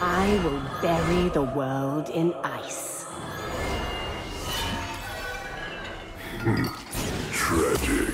I will bury the world in ice. Hmm. Tragic.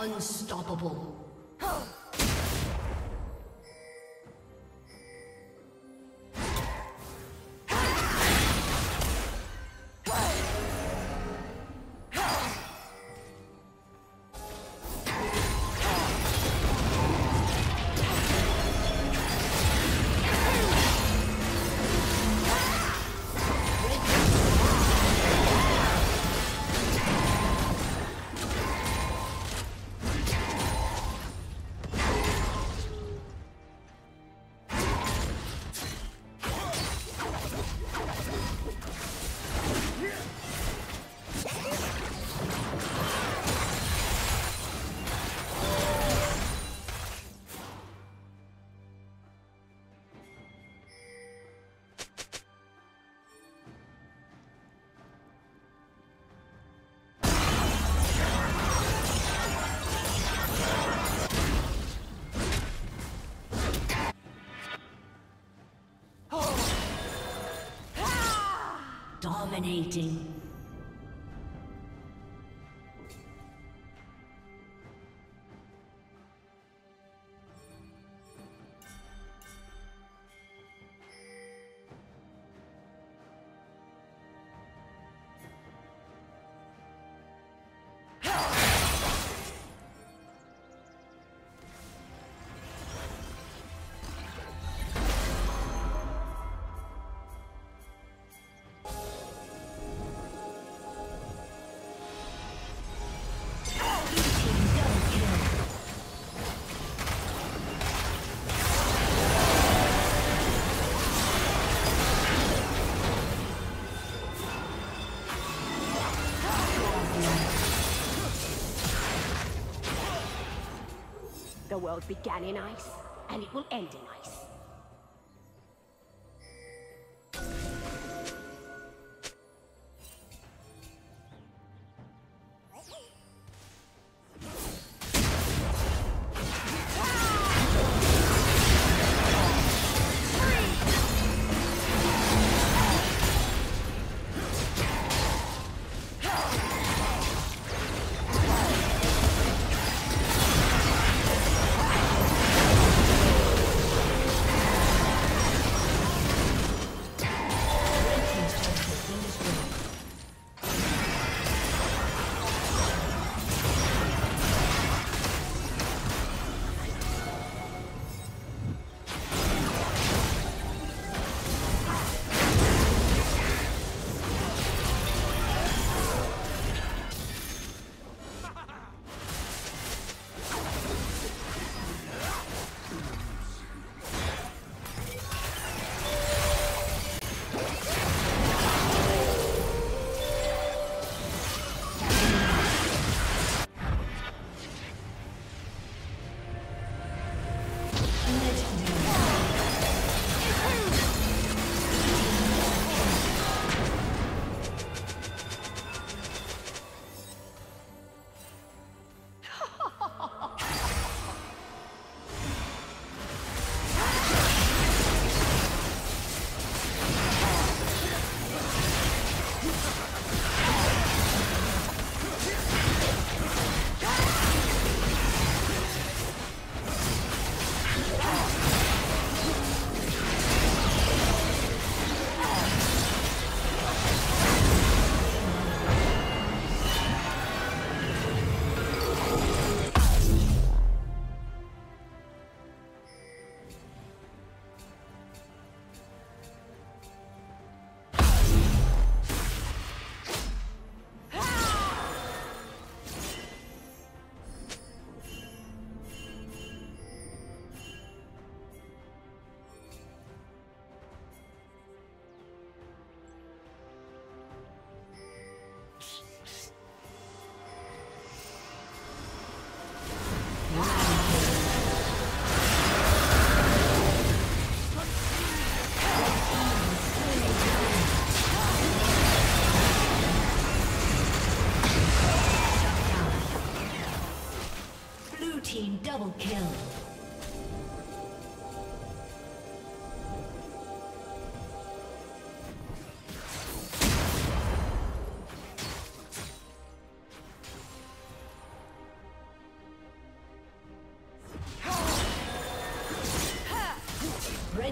Unstoppable. Dominating. The world began in ice, and it will end in ice.